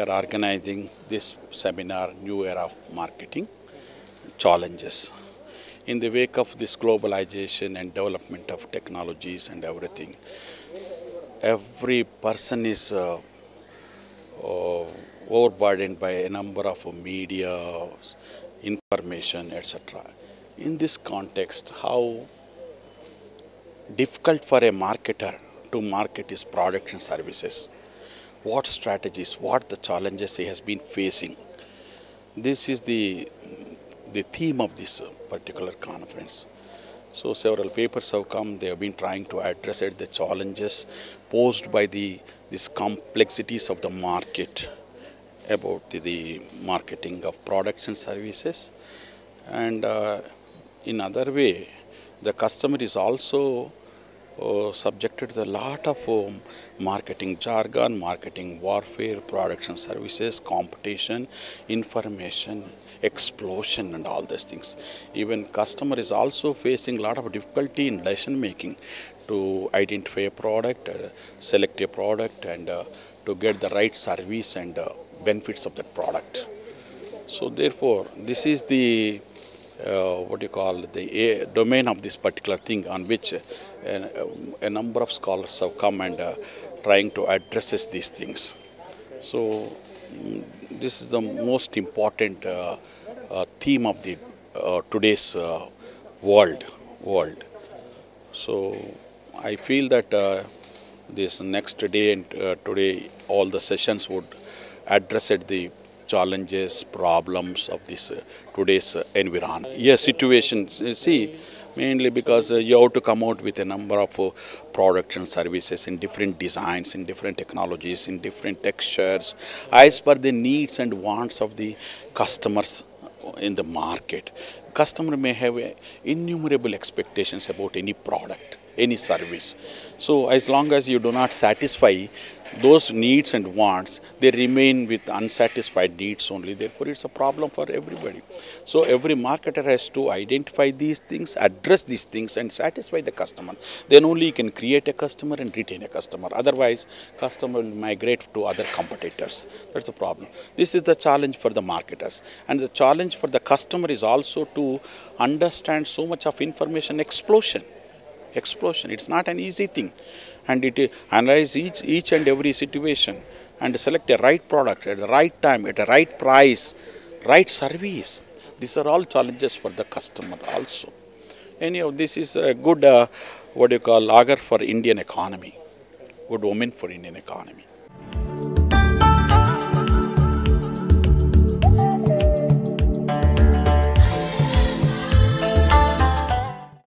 are organizing this seminar, New Era of Marketing Challenges. In the wake of this globalization and development of technologies and everything, every person is uh, uh, overburdened by a number of media, information, etc. In this context, how difficult for a marketer to market his products and services? What strategies, what the challenges he has been facing? This is the the theme of this particular conference. So several papers have come. They have been trying to address it, the challenges posed by the these complexities of the market about the, the marketing of products and services, and uh, in other way, the customer is also uh, subjected to a lot of um, marketing jargon, marketing warfare, products and services, competition, information, explosion and all these things. Even customer is also facing a lot of difficulty in decision making to identify a product, uh, select a product and uh, to get the right service and uh, benefits of that product. So therefore, this is the what you call the uh, domain of this particular thing on which uh, a, number of scholars have come and uh, trying to address these things. So mm, this is the most important uh, uh, theme of the today's world. World. So I feel that this next day and today all the sessions would address at the challenges, problems of this uh, today's uh, environment. Yes, situation. See, mainly because uh, you have to come out with a number of products and services in different designs, in different technologies, in different textures, as per the needs and wants of the customers in the market. Customer may have innumerable expectations about any product, any service. So as long as you do not satisfy those needs and wants, they remain with unsatisfied needs only. Therefore, it's a problem for everybody. So every marketer has to identify these things, address these things and satisfy the customer. Then only you can create a customer and retain a customer. Otherwise, customer will migrate to other competitors. That's the problem. This is the challenge for the marketers. And the challenge for the customer is also to understand so much of information explosion explosion. It's not an easy thing. And it analyze each, each and every situation and select the right product at the right time, at the right price, right service. These are all challenges for the customer also. Anyhow, this is a good, uh, what you call, lager for Indian economy, good woman for Indian economy.